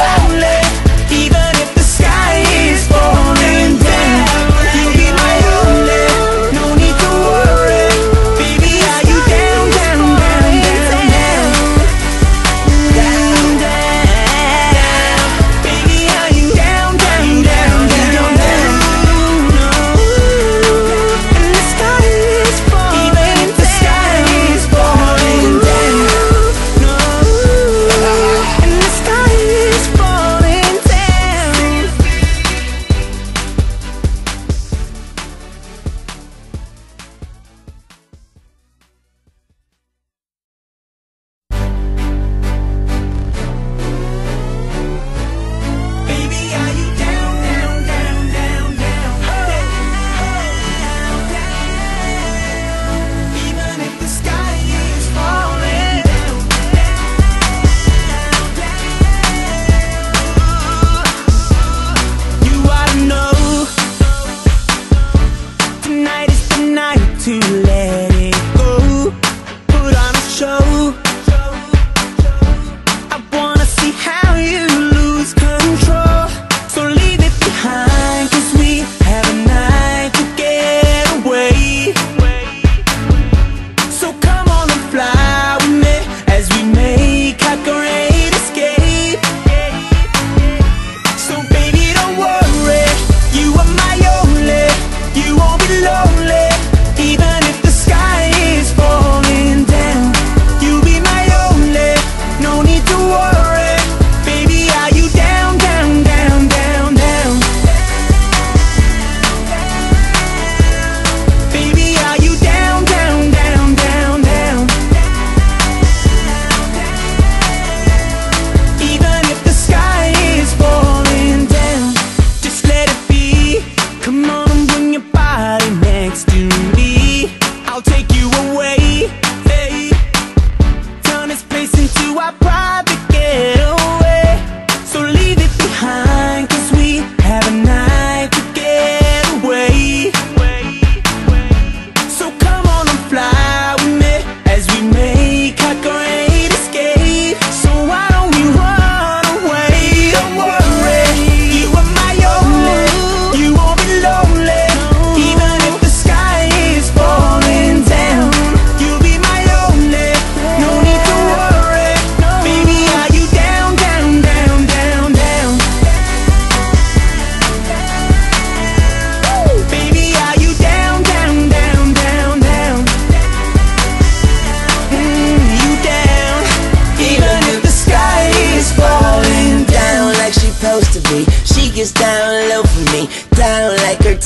down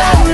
Oh.